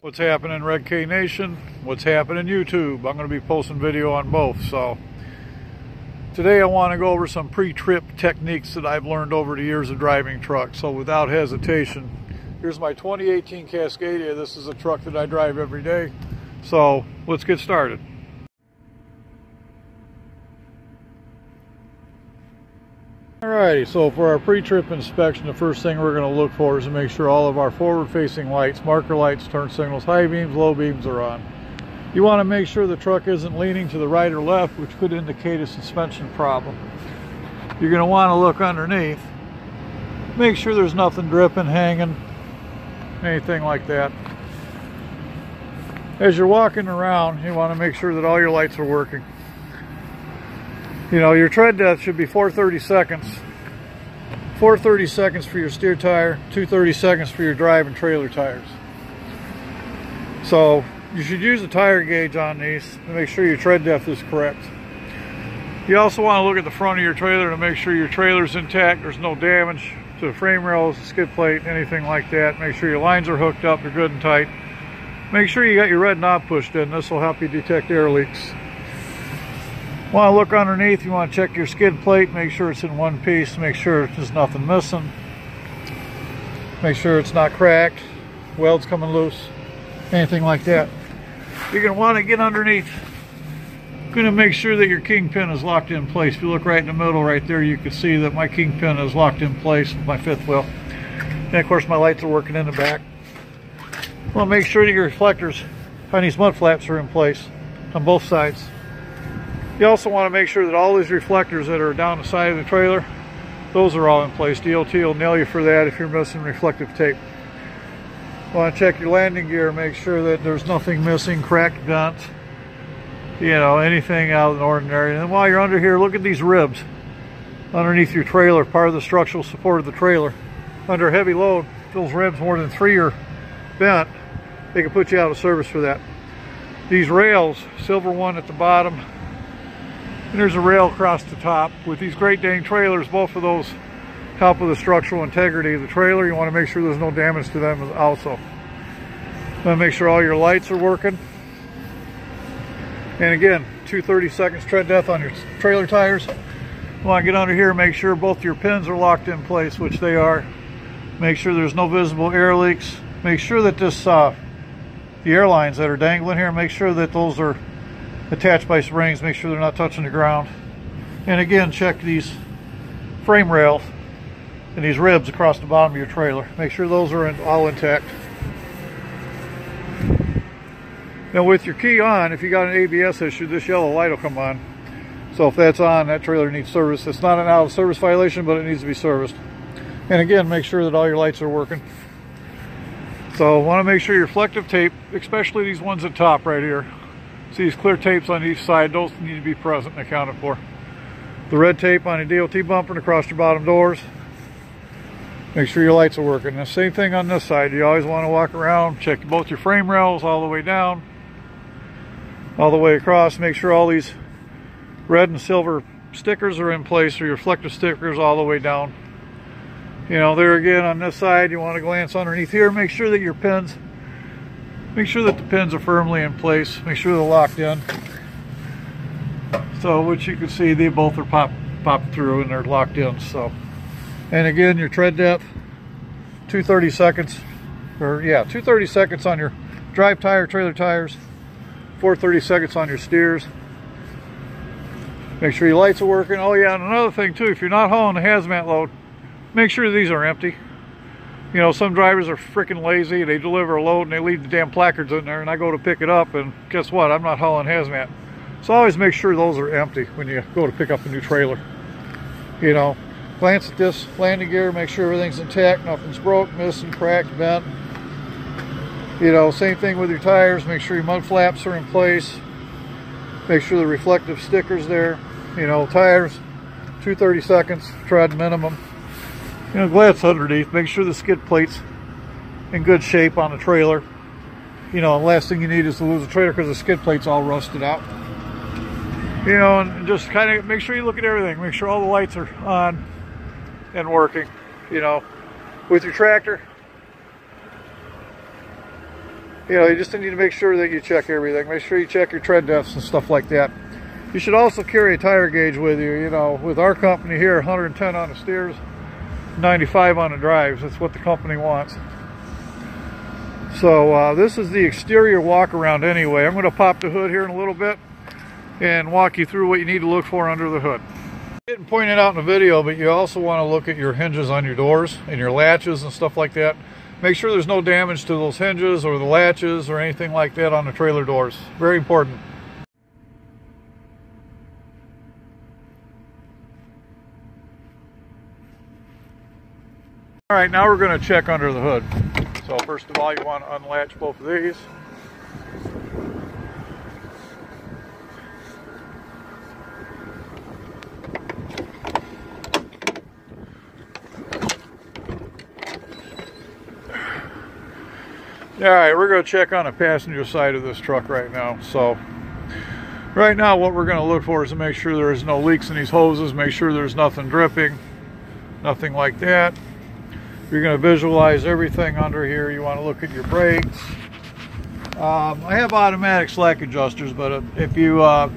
what's happening Red K Nation, what's happening YouTube. I'm going to be posting video on both. So today I want to go over some pre-trip techniques that I've learned over the years of driving trucks. So without hesitation, here's my 2018 Cascadia. This is a truck that I drive every day. So let's get started. Alrighty, so for our pre-trip inspection, the first thing we're going to look for is to make sure all of our forward-facing lights, marker lights, turn signals, high beams, low beams are on. You want to make sure the truck isn't leaning to the right or left, which could indicate a suspension problem. You're going to want to look underneath. Make sure there's nothing dripping, hanging, anything like that. As you're walking around, you want to make sure that all your lights are working. You know, your tread depth should be 430 seconds. 430 seconds for your steer tire, 230 seconds for your drive and trailer tires. So you should use a tire gauge on these to make sure your tread depth is correct. You also want to look at the front of your trailer to make sure your trailer's intact, there's no damage to the frame rails, the skid plate, anything like that. Make sure your lines are hooked up, they're good and tight. Make sure you got your red knob pushed in. This will help you detect air leaks. Want to look underneath, you want to check your skid plate, make sure it's in one piece, make sure there's nothing missing. Make sure it's not cracked, welds coming loose, anything like that. You're going to want to get underneath. Going to make sure that your kingpin is locked in place. If you look right in the middle right there, you can see that my kingpin is locked in place with my fifth wheel. And of course my lights are working in the back. Want to make sure that your reflectors these mud flaps are in place on both sides. You also want to make sure that all these reflectors that are down the side of the trailer, those are all in place. DOT will nail you for that if you're missing reflective tape. You want to check your landing gear, make sure that there's nothing missing, cracked dents, you know, anything out of the ordinary. And while you're under here, look at these ribs underneath your trailer, part of the structural support of the trailer. Under heavy load, if those ribs more than three are bent, they can put you out of service for that. These rails, silver one at the bottom, and there's a rail across the top. With these Great Dane trailers, both of those help with the structural integrity of the trailer. You want to make sure there's no damage to them also. Want to make sure all your lights are working. And again, 230 seconds tread depth on your trailer tires. You want to get under here make sure both your pins are locked in place, which they are. Make sure there's no visible air leaks. Make sure that this, uh, the air lines that are dangling here, make sure that those are attached by springs, make sure they're not touching the ground. And again, check these frame rails and these ribs across the bottom of your trailer. Make sure those are in, all intact. Now with your key on, if you got an ABS issue, this yellow light will come on. So if that's on, that trailer needs service. It's not an out of service violation, but it needs to be serviced. And again, make sure that all your lights are working. So want to make sure your reflective tape, especially these ones at top right here, See these clear tapes on each side, those need to be present and accounted for. The red tape on your DOT bumper and across your bottom doors. Make sure your lights are working. The same thing on this side. You always want to walk around, check both your frame rails all the way down, all the way across. Make sure all these red and silver stickers are in place or your reflective stickers all the way down. You know, there again on this side, you want to glance underneath here. Make sure that your pins Make sure that the pins are firmly in place. Make sure they're locked in. So, which you can see, they both are pop, popped through and they're locked in. So, and again, your tread depth, 230 seconds, or yeah, 230 seconds on your drive tire, trailer tires, 430 seconds on your steers. Make sure your lights are working. Oh yeah, and another thing too, if you're not hauling a hazmat load, make sure these are empty. You know, some drivers are freaking lazy. They deliver a load and they leave the damn placards in there and I go to pick it up and guess what? I'm not hauling hazmat. So always make sure those are empty when you go to pick up a new trailer. You know, glance at this landing gear, make sure everything's intact, nothing's broke, missing, cracked, bent. You know, same thing with your tires. Make sure your mud flaps are in place. Make sure the reflective sticker's there. You know, tires, 230 seconds, tread minimum. You know, glance underneath, make sure the skid plate's in good shape on the trailer. You know, the last thing you need is to lose the trailer because the skid plate's all rusted out. You know, and just kind of make sure you look at everything. Make sure all the lights are on and working. You know, with your tractor, you know, you just need to make sure that you check everything. Make sure you check your tread depths and stuff like that. You should also carry a tire gauge with you. You know, with our company here, 110 on the steers, 95 on the drives. That's what the company wants. So uh, this is the exterior walk around anyway. I'm going to pop the hood here in a little bit and walk you through what you need to look for under the hood. I didn't point it out in the video, but you also want to look at your hinges on your doors and your latches and stuff like that. Make sure there's no damage to those hinges or the latches or anything like that on the trailer doors. Very important. All right, now we're going to check under the hood. So first of all, you want to unlatch both of these. All right, we're going to check on the passenger side of this truck right now. So right now what we're going to look for is to make sure there's no leaks in these hoses, make sure there's nothing dripping, nothing like that. You're going to visualize everything under here. You want to look at your brakes. Um, I have automatic slack adjusters, but if you uh,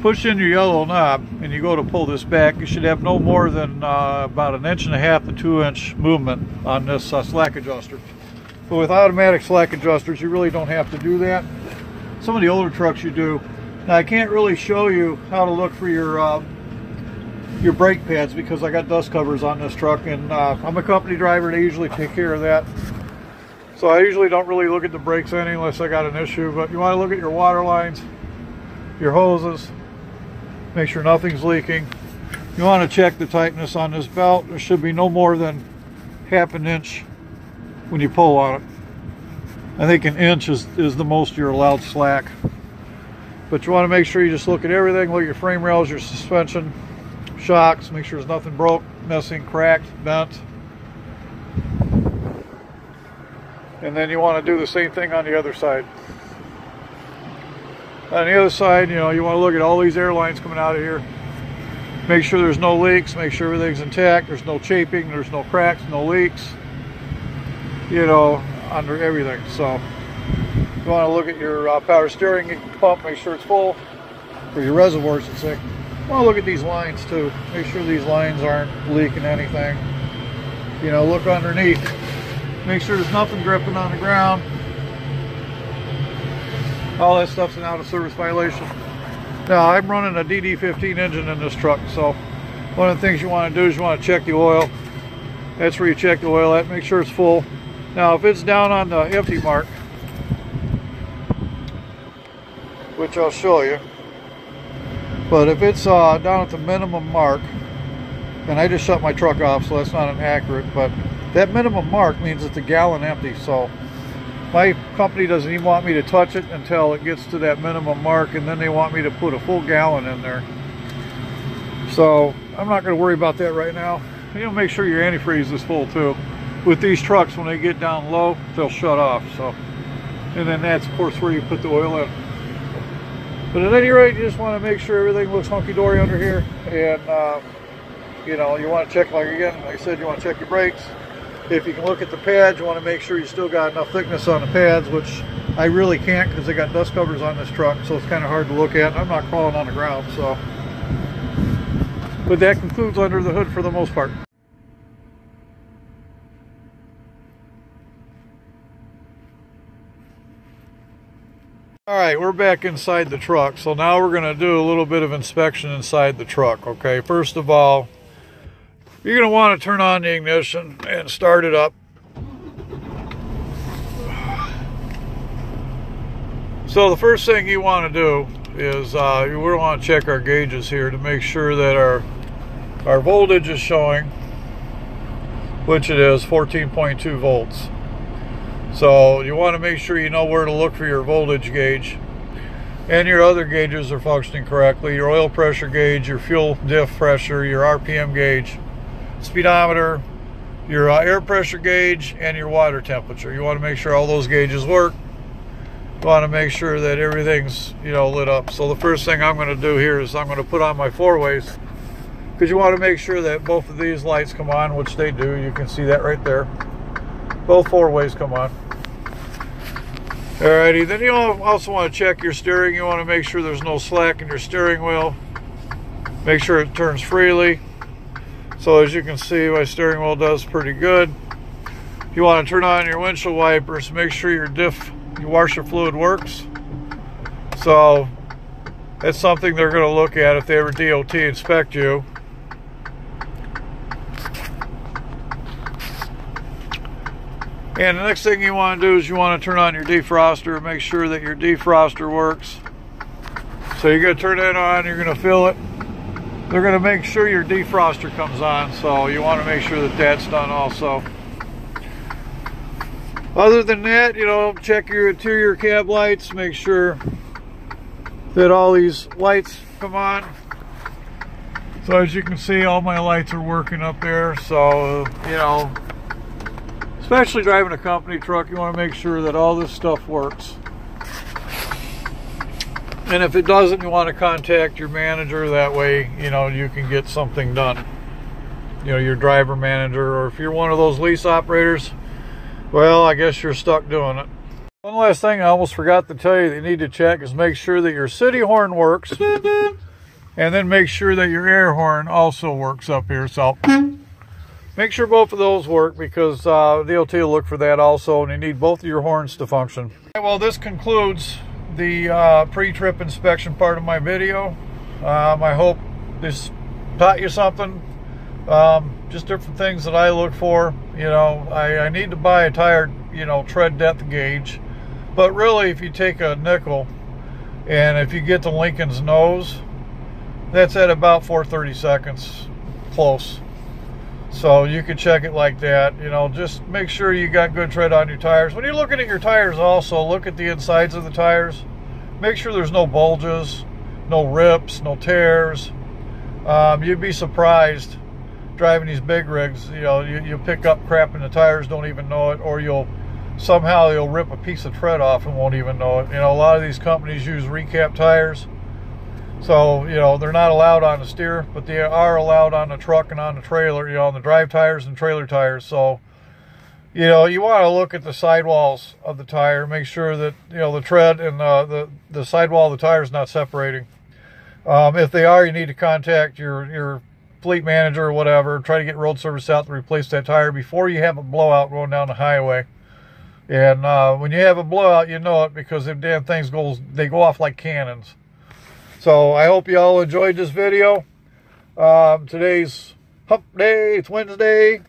push in your yellow knob and you go to pull this back, you should have no more than uh, about an inch and a half to two inch movement on this uh, slack adjuster. But with automatic slack adjusters, you really don't have to do that. Some of the older trucks you do. Now I can't really show you how to look for your uh, your brake pads because I got dust covers on this truck and uh, I'm a company driver. They usually take care of that. So I usually don't really look at the brakes any unless I got an issue. But you want to look at your water lines, your hoses, make sure nothing's leaking. You want to check the tightness on this belt. There should be no more than half an inch when you pull on it. I think an inch is, is the most you're allowed slack. But you want to make sure you just look at everything, look at your frame rails, your suspension, shocks, make sure there's nothing broke, missing, cracked, bent. And then you want to do the same thing on the other side. On the other side, you know, you want to look at all these air lines coming out of here. Make sure there's no leaks, make sure everything's intact, there's no chafing, there's no cracks, no leaks you know, under everything. So you want to look at your uh, power steering pump, make sure it's full, or your reservoir, should say. Want to look at these lines too. Make sure these lines aren't leaking anything. You know, look underneath. Make sure there's nothing dripping on the ground. All that stuff's an out of service violation. Now, I'm running a DD15 engine in this truck, so one of the things you want to do is you want to check the oil. That's where you check the oil at, make sure it's full. Now if it's down on the empty mark, which I'll show you, but if it's uh, down at the minimum mark, and I just shut my truck off so that's not an accurate, but that minimum mark means it's a gallon empty, so my company doesn't even want me to touch it until it gets to that minimum mark and then they want me to put a full gallon in there. So I'm not going to worry about that right now. You know, make sure your antifreeze is full too with these trucks when they get down low they'll shut off so and then that's of course where you put the oil in but at any rate you just want to make sure everything looks hunky-dory under here and uh, you know you want to check like again like I said you want to check your brakes. If you can look at the pads you want to make sure you still got enough thickness on the pads which I really can't because they got dust covers on this truck so it's kind of hard to look at I'm not crawling on the ground so. But that concludes under the hood for the most part All right, we're back inside the truck. So now we're going to do a little bit of inspection inside the truck, okay? First of all, you're going to want to turn on the ignition and start it up. So the first thing you want to do is uh, we want to check our gauges here to make sure that our our voltage is showing, which it is 14.2 volts. So you want to make sure you know where to look for your voltage gauge and your other gauges are functioning correctly. Your oil pressure gauge, your fuel diff pressure, your RPM gauge, speedometer, your uh, air pressure gauge, and your water temperature. You want to make sure all those gauges work. You want to make sure that everything's, you know, lit up. So the first thing I'm going to do here is I'm going to put on my four ways because you want to make sure that both of these lights come on, which they do. You can see that right there both four ways come on Alrighty, then you also want to check your steering. You want to make sure there's no slack in your steering wheel. Make sure it turns freely. So as you can see, my steering wheel does pretty good. If You want to turn on your windshield wipers. Make sure your diff, your washer fluid works. So that's something they're going to look at if they ever DOT inspect you. And the next thing you want to do is you want to turn on your defroster, make sure that your defroster works. So you're going to turn that on, you're going to fill it. They're going to make sure your defroster comes on, so you want to make sure that that's done also. Other than that, you know, check your interior cab lights, make sure that all these lights come on. So as you can see, all my lights are working up there. So, you know, especially driving a company truck, you want to make sure that all this stuff works. And if it doesn't, you want to contact your manager. That way, you know, you can get something done. You know, your driver manager, or if you're one of those lease operators, well, I guess you're stuck doing it. One last thing I almost forgot to tell you that you need to check is make sure that your city horn works. And then make sure that your air horn also works up here. So make sure both of those work because uh, DOT will look for that also. And you need both of your horns to function. Well, this concludes the uh, pre-trip inspection part of my video. Um, I hope this taught you something. Um, just different things that I look for. You know, I, I need to buy a tire, you know, tread depth gauge but really, if you take a nickel and if you get to Lincoln's nose, that's at about 430 seconds close. So you can check it like that. You know, just make sure you got good tread on your tires. When you're looking at your tires also, look at the insides of the tires. Make sure there's no bulges, no rips, no tears. Um, you'd be surprised driving these big rigs. You know, you, you pick up crap in the tires, don't even know it, or you'll somehow they'll rip a piece of tread off and won't even know it. You know, a lot of these companies use recap tires. So, you know, they're not allowed on the steer, but they are allowed on the truck and on the trailer, you know, on the drive tires and trailer tires. So, you know, you want to look at the sidewalls of the tire, make sure that, you know, the tread and uh, the, the sidewall of the tire is not separating. Um, if they are, you need to contact your, your fleet manager or whatever, try to get road service out to replace that tire before you have a blowout going down the highway. And uh, when you have a blowout, you know it because them damn things goes they go off like cannons. So I hope you all enjoyed this video. Um, today's hump day. It's Wednesday.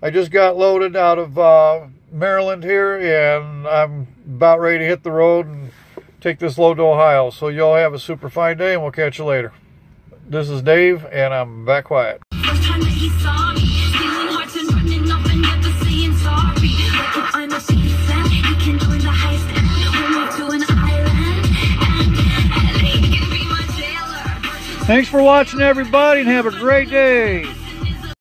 I just got loaded out of uh, Maryland here, and I'm about ready to hit the road and take this load to Ohio. So y'all have a super fine day, and we'll catch you later. This is Dave, and I'm back quiet. Thanks for watching, everybody, and have a great day.